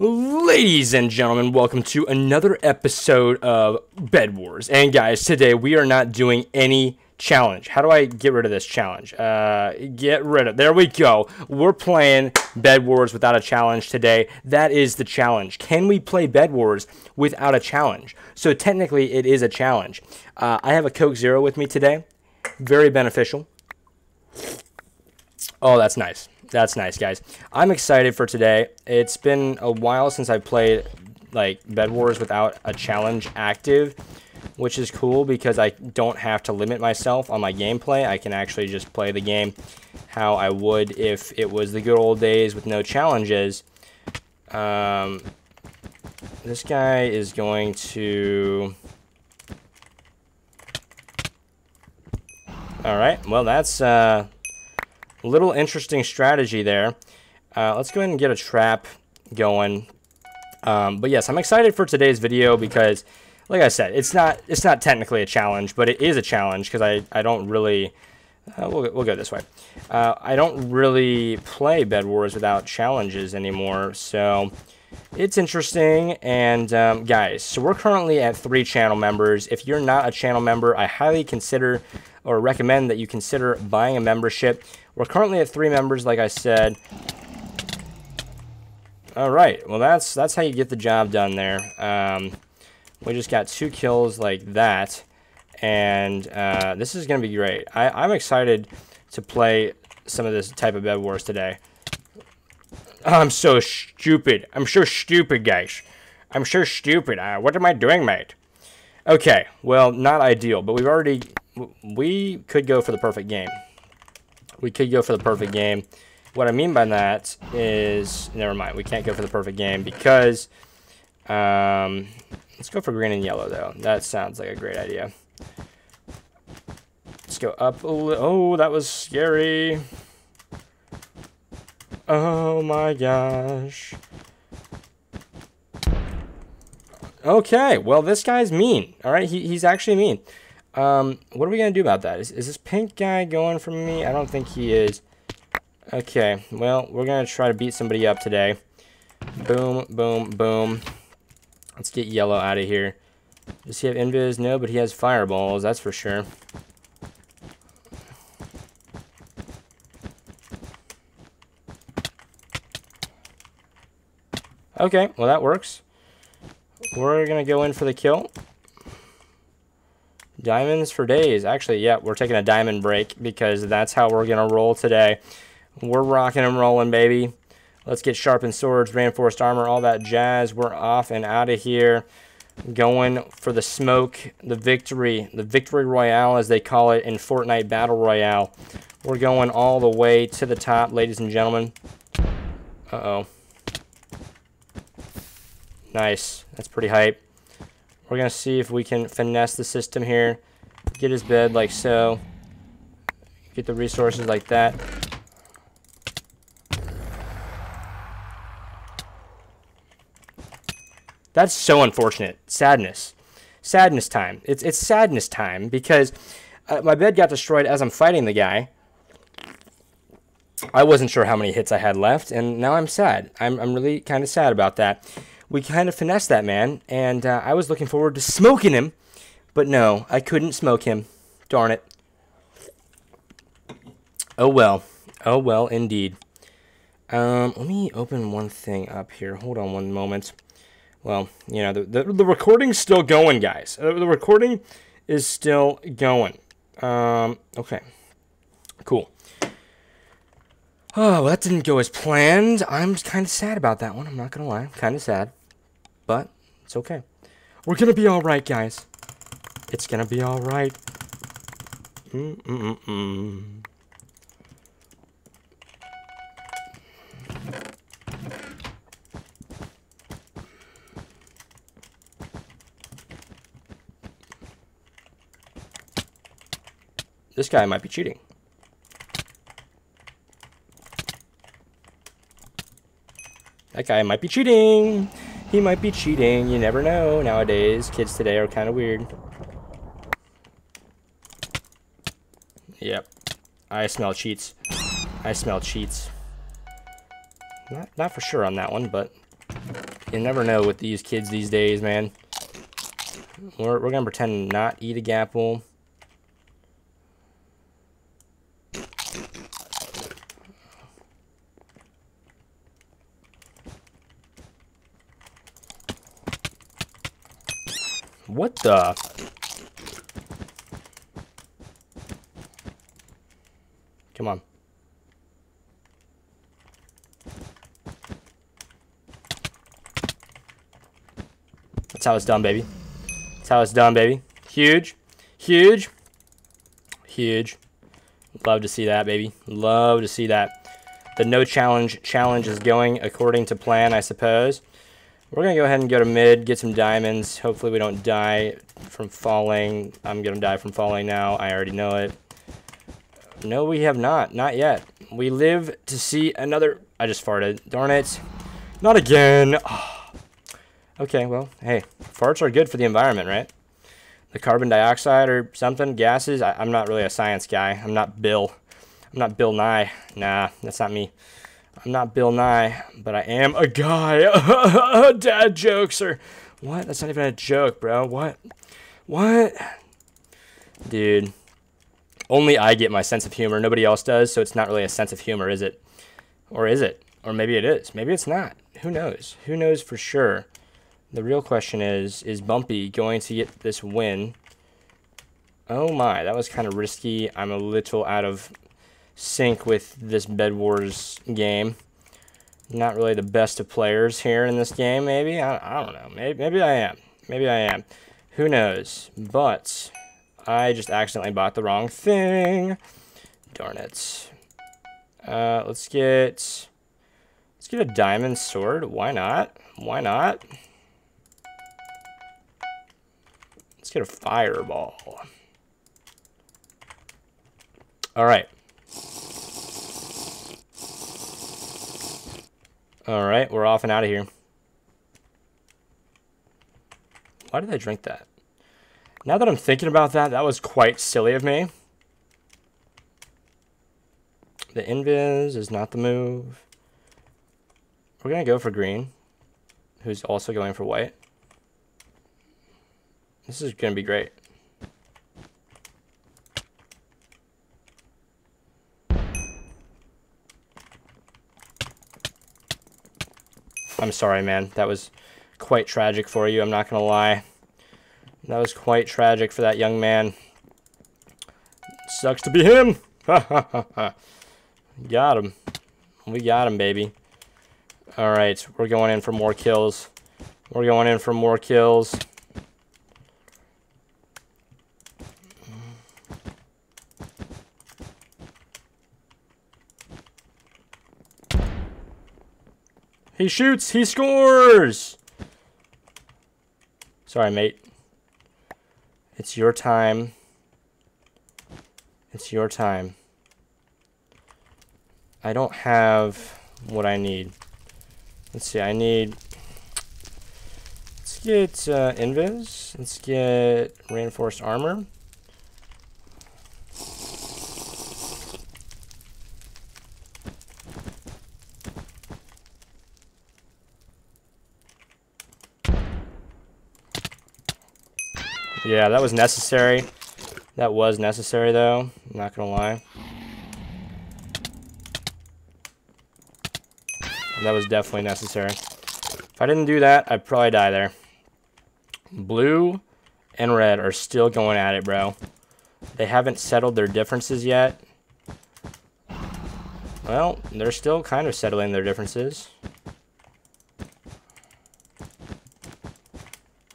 Ladies and gentlemen, welcome to another episode of Bed Wars. And guys, today we are not doing any challenge. How do I get rid of this challenge? Uh, get rid of. There we go. We're playing Bed Wars without a challenge today. That is the challenge. Can we play Bed Wars without a challenge? So technically, it is a challenge. Uh, I have a Coke Zero with me today. Very beneficial. Oh, that's nice. That's nice, guys. I'm excited for today. It's been a while since I played like Bed Wars without a challenge active, which is cool because I don't have to limit myself on my gameplay. I can actually just play the game how I would if it was the good old days with no challenges. Um, this guy is going to... Alright, well that's... Uh, little interesting strategy there. Uh, let's go ahead and get a trap going. Um, but yes, I'm excited for today's video because, like I said, it's not it's not technically a challenge, but it is a challenge because I, I don't really... Uh, we'll, we'll go this way. Uh, I don't really play Bed Wars without challenges anymore, so it's interesting. And um, guys, so we're currently at three channel members. If you're not a channel member, I highly consider or recommend that you consider buying a membership. We're currently at three members, like I said. All right, well that's that's how you get the job done there. Um, we just got two kills like that, and uh, this is gonna be great. I, I'm excited to play some of this type of Bed Wars today. I'm so stupid. I'm so stupid, guys. I'm so stupid. Uh, what am I doing, mate? Okay, well, not ideal, but we've already... We could go for the perfect game we could go for the perfect game. What I mean by that is, never mind, we can't go for the perfect game because, um, let's go for green and yellow though. That sounds like a great idea. Let's go up a little, oh, that was scary. Oh my gosh. Okay, well, this guy's mean. All right, he, he's actually mean. Um, what are we going to do about that? Is, is this pink guy going for me? I don't think he is. Okay, well, we're going to try to beat somebody up today. Boom, boom, boom. Let's get yellow out of here. Does he have invis? No, but he has fireballs, that's for sure. Okay, well that works. We're going to go in for the kill. Diamonds for days. Actually, yeah, we're taking a diamond break because that's how we're going to roll today. We're rocking and rolling, baby. Let's get sharpened swords, reinforced armor, all that jazz. We're off and out of here. Going for the smoke, the victory, the victory royale as they call it in Fortnite Battle Royale. We're going all the way to the top, ladies and gentlemen. Uh-oh. Nice. That's pretty hype. We're going to see if we can finesse the system here. Get his bed like so. Get the resources like that. That's so unfortunate. Sadness. Sadness time. It's, it's sadness time because uh, my bed got destroyed as I'm fighting the guy. I wasn't sure how many hits I had left, and now I'm sad. I'm, I'm really kind of sad about that we kind of finessed that man, and uh, I was looking forward to smoking him, but no, I couldn't smoke him. Darn it. Oh well. Oh well, indeed. Um, let me open one thing up here. Hold on one moment. Well, you know, the, the, the recording's still going, guys. Uh, the recording is still going. Um, okay. Cool. Oh, well, that didn't go as planned. I'm kind of sad about that one. I'm not going to lie. Kind of sad. But it's okay. We're gonna be alright, guys. It's gonna be alright. Mm -mm -mm This guy might be cheating. That guy might be cheating. He might be cheating. You never know. Nowadays, kids today are kind of weird. Yep. I smell cheats. I smell cheats. Not, not for sure on that one, but You never know with these kids these days, man. We're, we're going to pretend not eat a gapple. What the? Come on. That's how it's done, baby. That's how it's done, baby. Huge. Huge. Huge. Love to see that, baby. Love to see that. The no challenge challenge is going according to plan, I suppose. We're going to go ahead and go to mid, get some diamonds. Hopefully we don't die from falling. I'm going to die from falling now. I already know it. No, we have not. Not yet. We live to see another... I just farted. Darn it. Not again. Oh. Okay, well, hey, farts are good for the environment, right? The carbon dioxide or something, gases. I, am not really a science guy. I'm not Bill. I'm not Bill Nye. Nah, that's not me. I'm not Bill Nye, but I am a guy. Dad jokes or what? That's not even a joke, bro. What? What? Dude. Only I get my sense of humor. Nobody else does, so it's not really a sense of humor, is it? Or is it? Or maybe it is. Maybe it's not. Who knows? Who knows for sure? The real question is, is Bumpy going to get this win? Oh my, that was kind of risky. I'm a little out of sync with this Bed Wars game. Not really the best of players here in this game, maybe? I, I don't know. Maybe, maybe I am. Maybe I am. Who knows? But I just accidentally bought the wrong thing. Darn it. Uh, let's get... Let's get a diamond sword. Why not? Why not? Let's get a fireball. All right. All right, we're off and out of here. Why did I drink that? Now that I'm thinking about that, that was quite silly of me. The invis is not the move. We're going to go for green, who's also going for white. This is going to be great. I'm sorry, man. That was quite tragic for you. I'm not going to lie. That was quite tragic for that young man. Sucks to be him. got him. We got him, baby. All right, we're going in for more kills. We're going in for more kills. He shoots. He scores. Sorry, mate. It's your time. It's your time. I don't have what I need. Let's see. I need... Let's get uh, Invis. Let's get Reinforced Armor. Yeah, that was necessary. That was necessary, though. I'm not going to lie. That was definitely necessary. If I didn't do that, I'd probably die there. Blue and red are still going at it, bro. They haven't settled their differences yet. Well, they're still kind of settling their differences.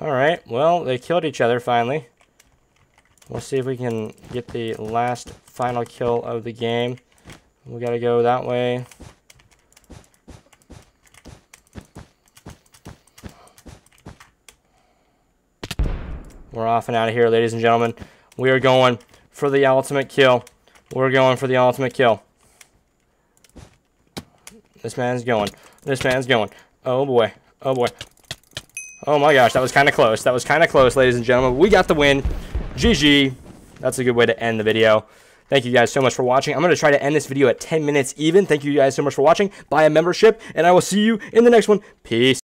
Alright, well, they killed each other finally. We'll see if we can get the last final kill of the game. We gotta go that way. We're off and out of here, ladies and gentlemen. We are going for the ultimate kill. We're going for the ultimate kill. This man's going. This man's going. Oh boy. Oh boy. Oh my gosh, that was kind of close. That was kind of close, ladies and gentlemen. We got the win. GG. That's a good way to end the video. Thank you guys so much for watching. I'm going to try to end this video at 10 minutes even. Thank you guys so much for watching. Buy a membership, and I will see you in the next one. Peace.